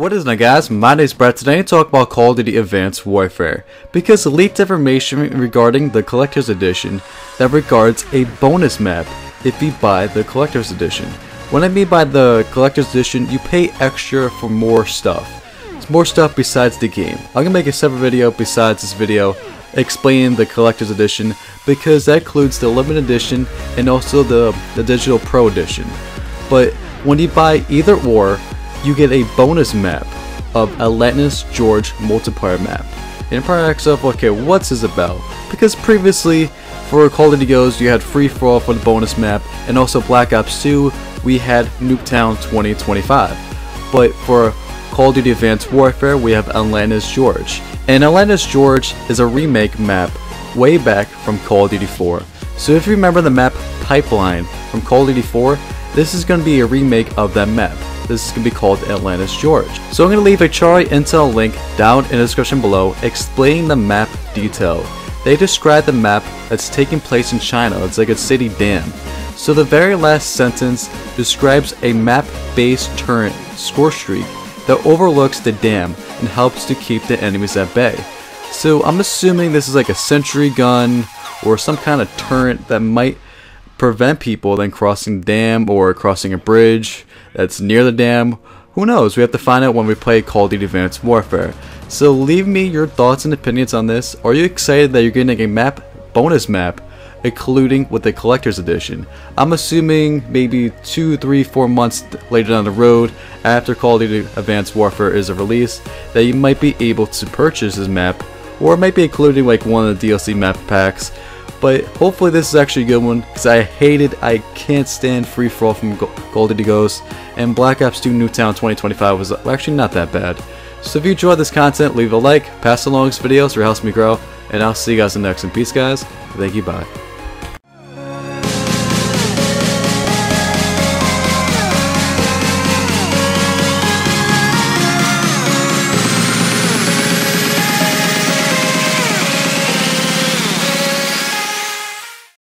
What is up guys, my name is Brett. Today I talk about Call of Duty Advanced Warfare because leaked information regarding the Collector's Edition that regards a bonus map if you buy the Collector's Edition. What I mean by the Collector's Edition, you pay extra for more stuff. It's more stuff besides the game. I'm gonna make a separate video besides this video explaining the Collector's Edition because that includes the Limited Edition and also the, the Digital Pro Edition. But when you buy either or, you get a bonus map of Atlas Gorge multiplayer map. And you're probably asking yourself, okay, what's this about? Because previously, for Call of Duty Ghosts, you had Free Fall for the bonus map, and also Black Ops 2, we had Nuketown 2025. But for Call of Duty Advanced Warfare, we have Atlas Gorge. And Atlas Gorge is a remake map way back from Call of Duty 4. So if you remember the map Pipeline from Call of Duty 4, this is going to be a remake of that map. This is going to be called Atlas Gorge. So I'm going to leave a Charlie Intel link down in the description below explaining the map detail. They describe the map that's taking place in China. It's like a city dam. So the very last sentence describes a map-based turret score streak that overlooks the dam and helps to keep the enemies at bay. So I'm assuming this is like a sentry gun or some kind of turret that might prevent people then crossing the dam or crossing a bridge that's near the dam. Who knows? We have to find out when we play Call of Duty Advanced Warfare. So leave me your thoughts and opinions on this. Are you excited that you're getting a map, bonus map, including with the collector's edition? I'm assuming maybe two, three, four months later down the road, after Call of Duty Advanced Warfare is a release, that you might be able to purchase this map, or it might be including like one of the DLC map packs but hopefully this is actually a good one because I hated, I can't stand Free Fall from Call of Ghost and Black Ops 2 Nuketown 2025 was actually not that bad. So if you enjoyed this content, leave a like, pass along this video so it helps me grow, and I'll see you guys in the next one. Peace guys, thank you, bye.